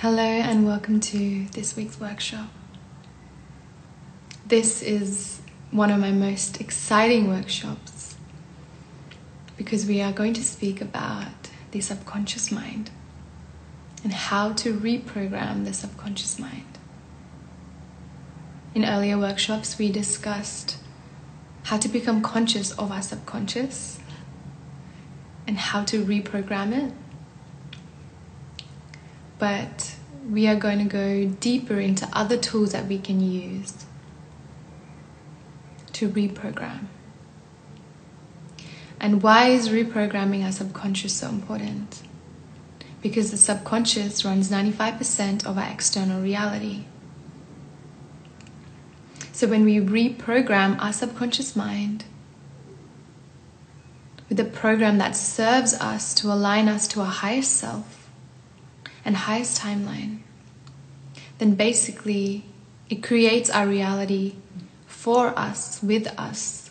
Hello, and welcome to this week's workshop. This is one of my most exciting workshops because we are going to speak about the subconscious mind and how to reprogram the subconscious mind. In earlier workshops, we discussed how to become conscious of our subconscious and how to reprogram it but we are going to go deeper into other tools that we can use to reprogram. And why is reprogramming our subconscious so important? Because the subconscious runs 95% of our external reality. So when we reprogram our subconscious mind with a program that serves us to align us to our highest self, and highest timeline, then basically it creates our reality for us, with us,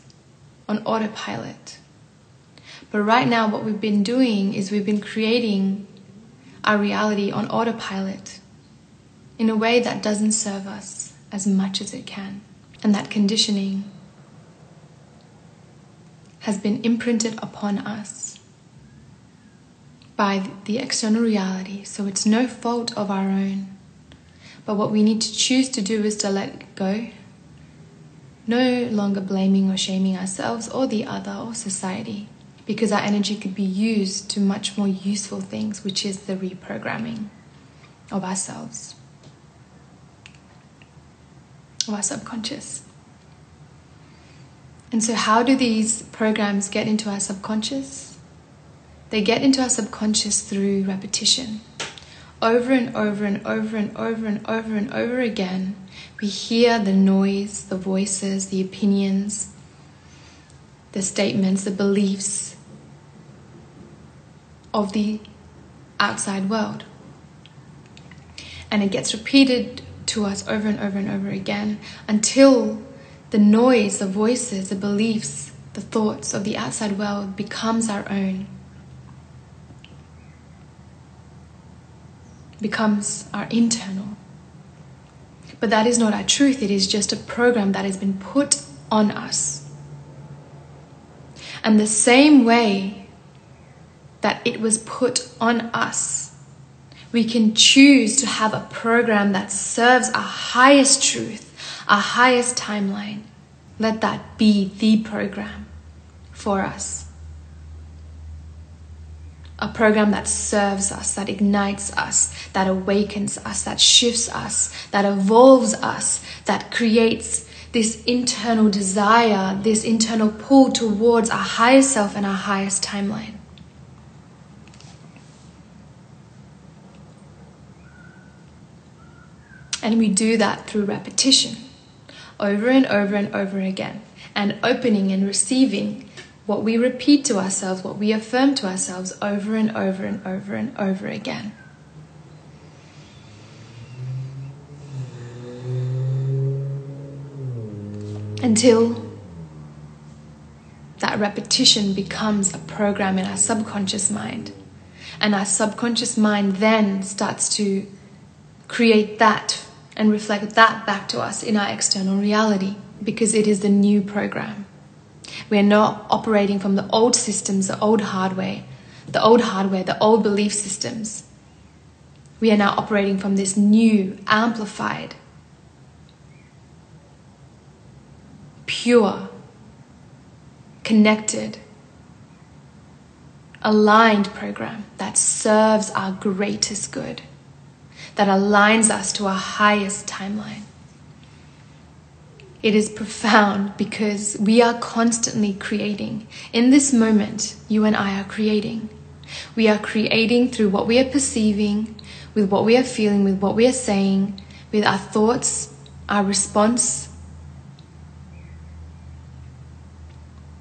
on autopilot. But right now, what we've been doing is we've been creating our reality on autopilot in a way that doesn't serve us as much as it can. And that conditioning has been imprinted upon us by the external reality, so it's no fault of our own. But what we need to choose to do is to let go, no longer blaming or shaming ourselves or the other or society, because our energy could be used to much more useful things, which is the reprogramming of ourselves, of our subconscious. And so, how do these programs get into our subconscious? They get into our subconscious through repetition. Over and over and over and over and over and over again, we hear the noise, the voices, the opinions, the statements, the beliefs of the outside world. And it gets repeated to us over and over and over again until the noise, the voices, the beliefs, the thoughts of the outside world becomes our own. Becomes our internal. But that is not our truth, it is just a program that has been put on us. And the same way that it was put on us, we can choose to have a program that serves our highest truth, our highest timeline. Let that be the program for us a program that serves us, that ignites us, that awakens us, that shifts us, that evolves us, that creates this internal desire, this internal pull towards our higher self and our highest timeline. And we do that through repetition, over and over and over again, and opening and receiving what we repeat to ourselves, what we affirm to ourselves over and over and over and over again. Until that repetition becomes a program in our subconscious mind. And our subconscious mind then starts to create that and reflect that back to us in our external reality because it is the new program. We're not operating from the old systems, the old hardware, the old hardware, the old belief systems. We are now operating from this new, amplified, pure, connected, aligned program that serves our greatest good, that aligns us to our highest timeline. It is profound because we are constantly creating. In this moment, you and I are creating. We are creating through what we are perceiving, with what we are feeling, with what we are saying, with our thoughts, our response,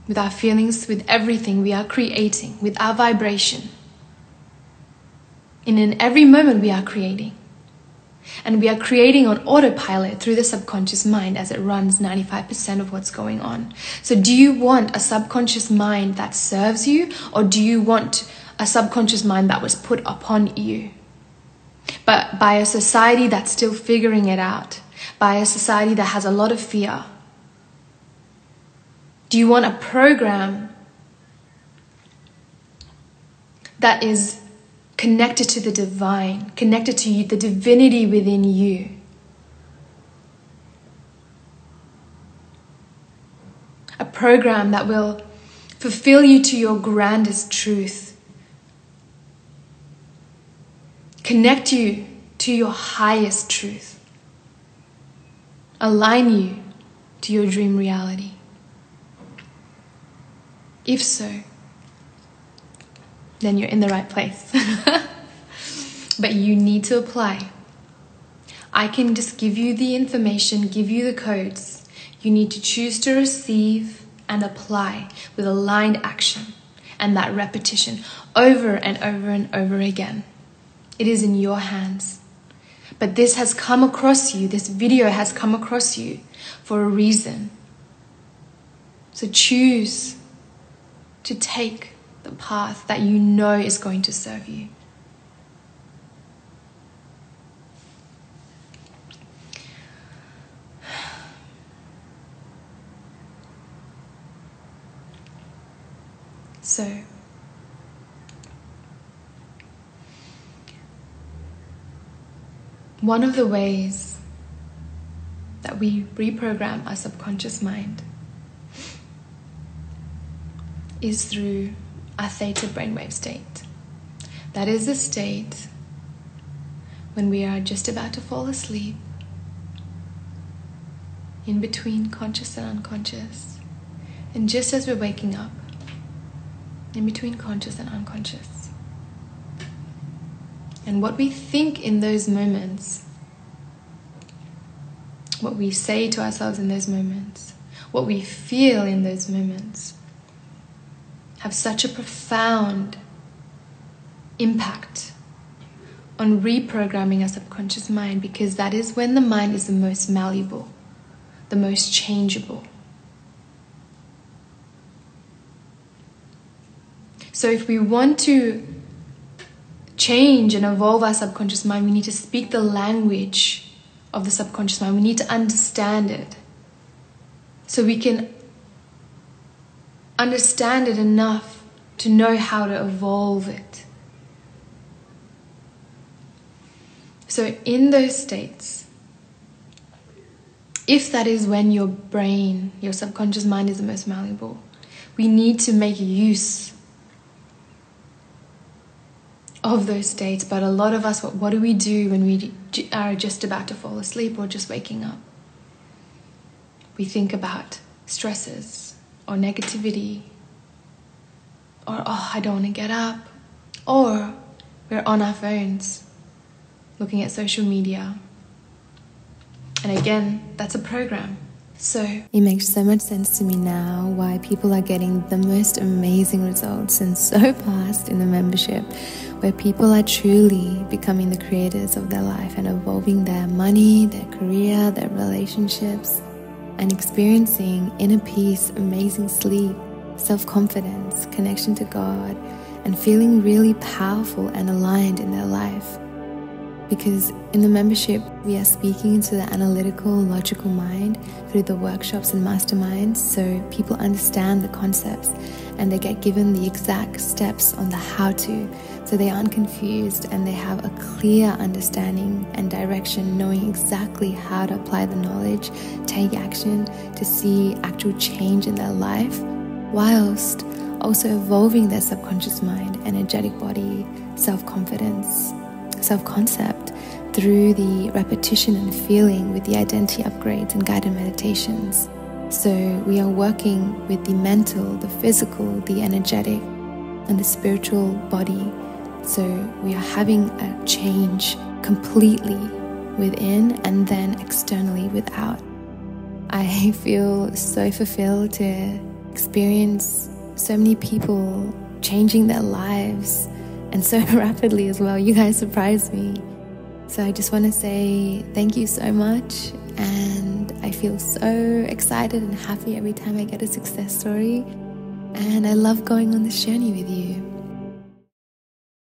with our feelings, with everything we are creating, with our vibration. And in every moment, we are creating. And we are creating on autopilot through the subconscious mind as it runs 95% of what's going on. So, do you want a subconscious mind that serves you, or do you want a subconscious mind that was put upon you? but by a society that's still figuring it out, by a society that has a lot of fear. Do you want a program that is connected to the divine, connected to you, the divinity within you? A program that will fulfill you to your grandest truth connect you to your highest truth, align you to your dream reality. If so, then you're in the right place. but you need to apply. I can just give you the information, give you the codes. You need to choose to receive and apply with aligned action and that repetition over and over and over again. It is in your hands. But this has come across you, this video has come across you for a reason. So choose to take the path that you know is going to serve you. So, One of the ways that we reprogram our subconscious mind is through a theta brainwave state. That is the state when we are just about to fall asleep, in between conscious and unconscious, and just as we're waking up, in between conscious and unconscious. And what we think in those moments, what we say to ourselves in those moments, what we feel in those moments, have such a profound impact on reprogramming our subconscious mind because that is when the mind is the most malleable, the most changeable. So, if we want to change and evolve our subconscious mind, we need to speak the language of the subconscious mind. We need to understand it so we can understand it enough to know how to evolve it. So, in those states, if that is when your brain, your subconscious mind is the most malleable, we need to make use of those states, but a lot of us, what, what do we do when we are just about to fall asleep or just waking up? We think about stresses or negativity or, oh, I don't want to get up. Or we're on our phones looking at social media. And again, that's a program. So it makes so much sense to me now why people are getting the most amazing results and so fast in the membership, where people are truly becoming the creators of their life and evolving their money, their career, their relationships, and experiencing inner peace, amazing sleep, self confidence, connection to God, and feeling really powerful and aligned in their life because in the membership, we are speaking into the analytical, logical mind through the workshops and masterminds so people understand the concepts and they get given the exact steps on the how to so they aren't confused and they have a clear understanding and direction, knowing exactly how to apply the knowledge, take action to see actual change in their life, whilst also evolving their subconscious mind, energetic body, self confidence self concept through the repetition and feeling with the identity upgrades and guided meditations. So, we are working with the mental, the physical, the energetic, and the spiritual body. So, we are having a change completely within and then externally without. I feel so fulfilled to experience so many people changing their lives and so rapidly as well. You guys surprised me. So I just want to say thank you so much. And I feel so excited and happy every time I get a success story. And I love going on this journey with you.